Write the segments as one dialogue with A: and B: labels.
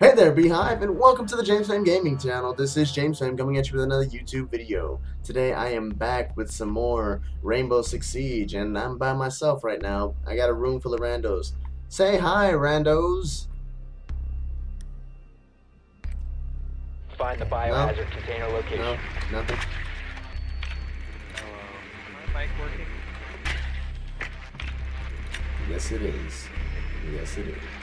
A: Hey there, Beehive, and welcome to the James Fame Gaming channel. This is James Fame coming at you with another YouTube video. Today I am back with some more Rainbow Six Siege, and I'm by myself right now. I got a room full of randos. Say hi, randos.
B: Find the biohazard container location.
A: No, nothing.
C: my mic working?
A: Yes, it is. Yes, it is.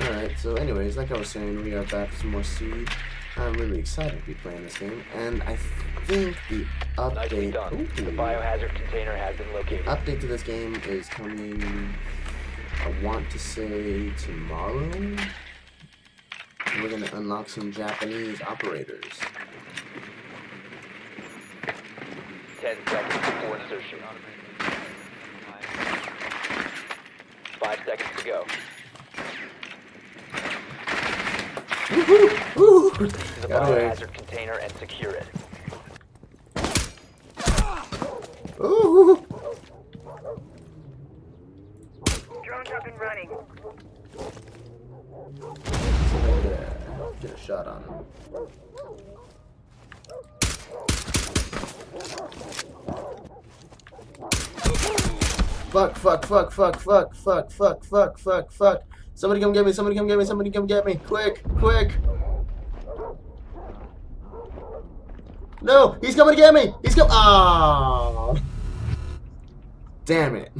A: Alright, so anyways, like I was saying, we are back with some more Siege. I'm really excited to be playing this game, and I think the update...
B: The biohazard container has been located.
A: update to this game is coming I want to say tomorrow we're gonna unlock some Japanese operators
B: Ten seconds before insertion. Five seconds to go.
A: Woohoo! Woo!
B: To the biohazard container and secure it.
A: Ooh!
D: Drones up and running.
A: Get a, get a shot on him. Fuck, fuck, fuck, fuck, fuck, fuck, fuck, fuck, fuck, fuck. Somebody come get me, somebody come get me, somebody come get me. Quick, quick. No, he's coming to get me. He's coming. Ah. Damn it.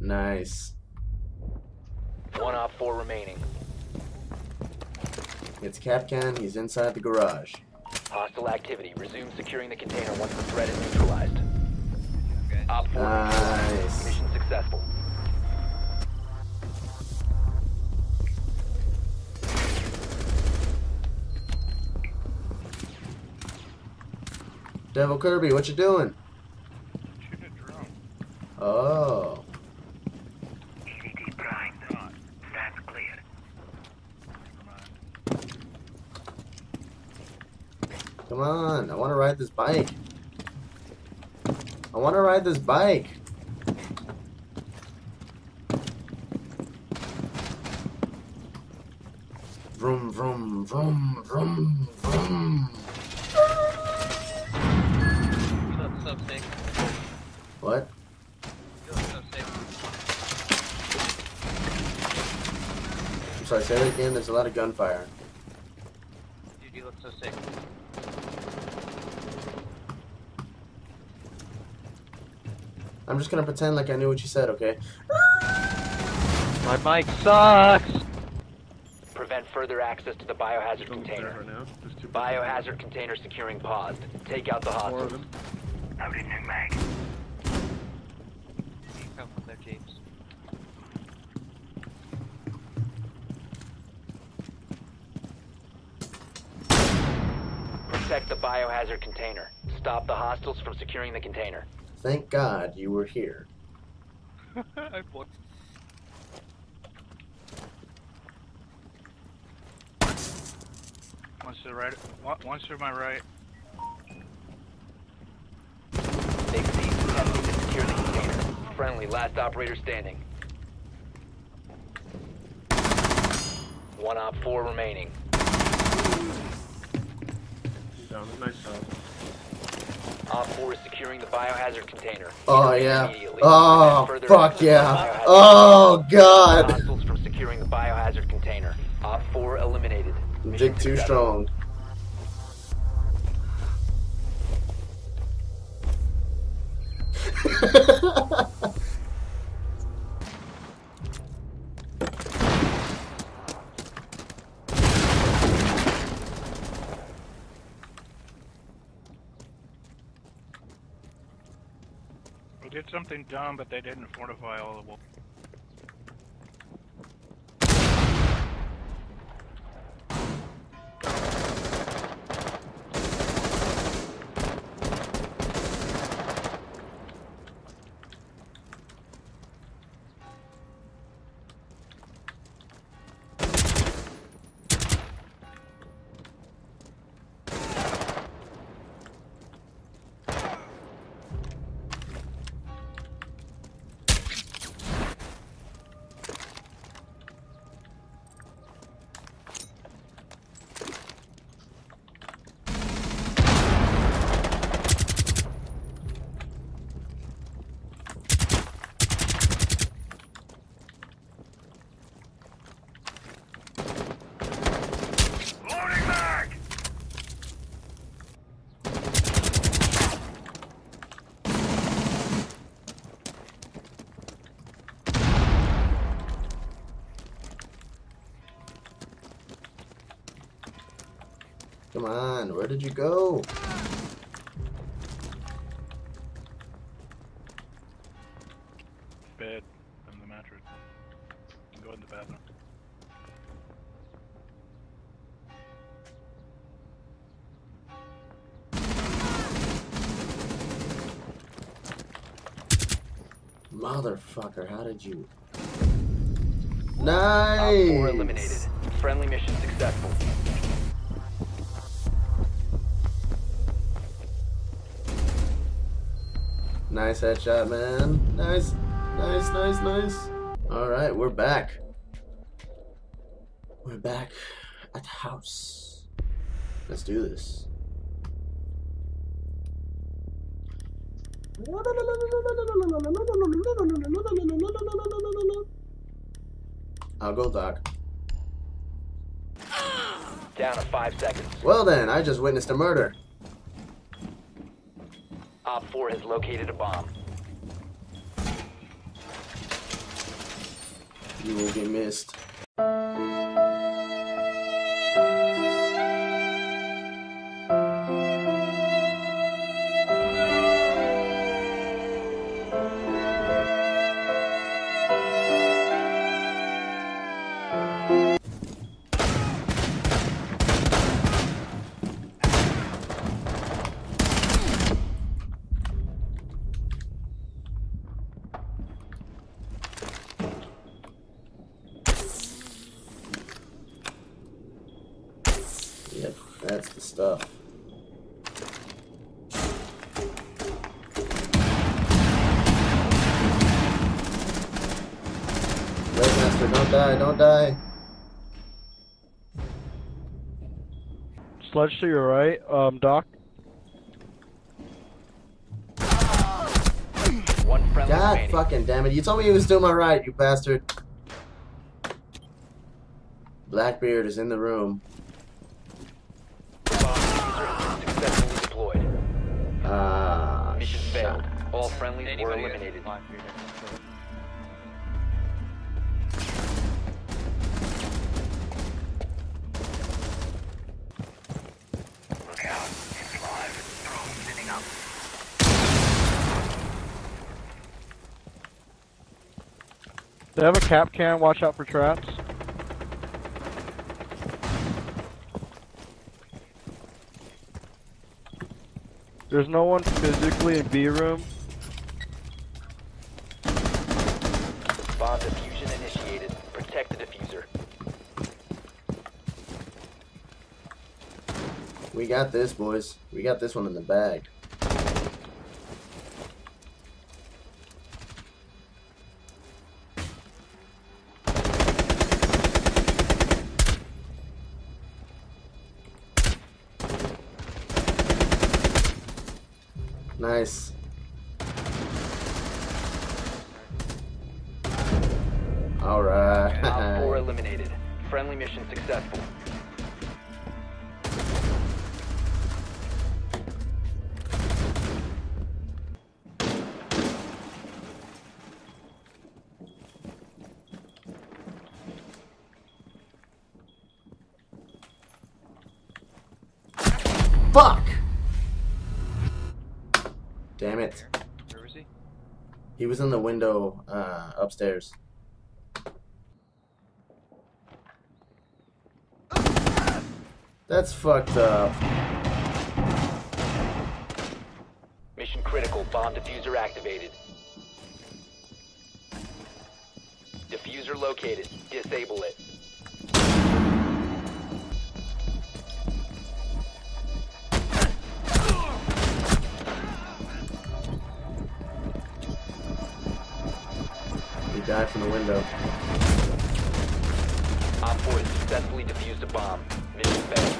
A: Nice.
B: One op four remaining.
A: It's Kapkan. He's inside the garage.
B: Hostile activity. Resume securing the container once the threat is neutralized. Op four.
A: Nice.
B: Mission successful.
A: Devil Kirby, what you doing? Oh. Come on. I want to ride this bike. I want to ride this bike. Vroom, vroom, vroom, vroom, vroom. I'm sorry, say that again. There's a lot of gunfire.
C: Dude, you look so sick.
A: I'm just going to pretend like I knew what you said, okay?
C: My mic sucks!
B: Prevent further access to the biohazard container. Biohazard container securing paused. Take out the hostiles.
D: Loading new mag.
C: You come from there, James.
B: Protect the biohazard container. Stop the hostiles from securing the container.
A: Thank God you were here.
C: I bought. One to the right. One, one to my right.
B: Big C attempting to secure the container. Friendly, last operator standing. One op four remaining down. Nice. Op 4 is securing the biohazard container.
A: Oh, yeah. Oh, fuck yeah. Oh, God.
B: From securing the biohazard container. Op 4 eliminated.
A: Too strong.
C: something dumb, but they didn't fortify all the walls.
A: Come on, where did you go?
C: Bed and the mattress. Go in the bathroom.
A: Motherfucker, how did you?
B: Op
A: Nice.
B: 4 eliminated. Friendly mission successful.
A: Nice headshot, man. Nice, nice, nice, nice. All right, we're back. We're back at the house. Let's do this. I'll go, Doc.
B: Down to 5 seconds.
A: Well then, I just witnessed a murder.
B: Op 4 has located a bomb.
A: You will be missed. Yep, that's the stuff. Red Master, don't die, don't die.
E: Sledge to your right, um, Doc.
A: God
B: remaining.
A: fucking damn it. You told me he was doing my right, you bastard. Blackbeard is in the room. Ah,
B: Mission failed. All friendlies were eliminated.
D: Look out. It's live. Drone spinning up.
E: They have a Kapkan, watch out for traps. There's no one physically in B room.
B: Bomb diffusion initiated. Protect the diffuser.
A: We got this, boys. We got this one in the bag. Nice. All right.
B: Op 4 eliminated. Friendly mission successful.
A: Fuck. Damn it.
F: Where was he?
A: He was in the window uh, upstairs. That's fucked up.
B: Mission critical. Bomb diffuser activated. Diffuser located. Disable it.
A: Died from the window.
B: Op 4 has successfully defused a bomb. Mission failed.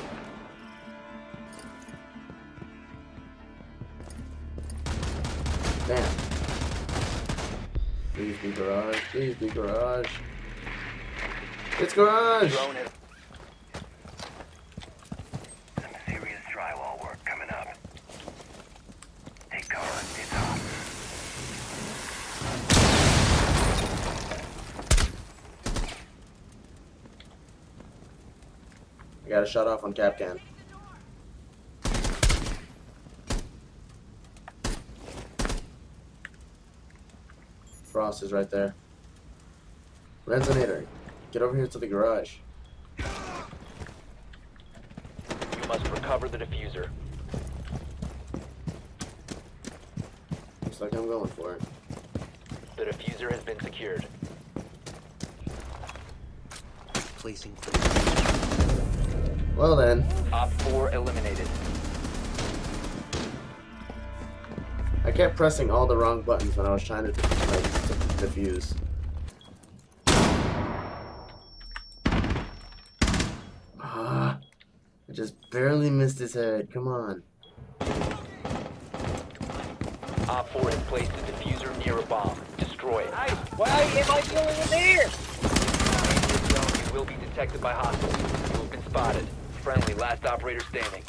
A: Damn. Please be garage. Please be garage. It's garage. got a shot off on Kapkan. Frost is right there. Resonator, get over here to the garage.
B: You must recover the diffuser.
A: Looks like I'm going for it.
B: The diffuser has been secured.
F: Placing.
A: Well then,
B: Op 4 eliminated.
A: I kept pressing all the wrong buttons when I was trying to, like, to defuse. Ah, I just barely missed his head. Come on.
B: Op 4 has placed a diffuser near a bomb. Destroy it.
G: Why am I the only one there?
B: You will be detected by hostiles. You have been spotted. Friendly, last operator standing.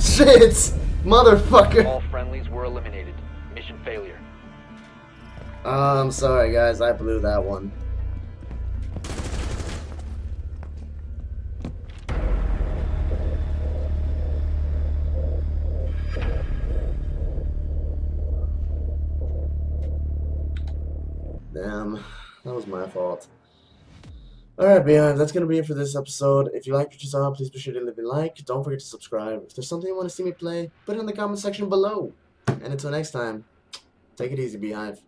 A: Shit! Motherfucker!
B: All friendlies were eliminated. Mission failure.
A: Oh, I'm sorry, guys. I blew that one. Damn, that was my fault. Alright, Beyond, that's gonna be it for this episode. If you liked what you saw, please be sure to leave a like. Don't forget to subscribe. If there's something you want to see me play, put it in the comment section below. And until next time, take it easy, Beehive.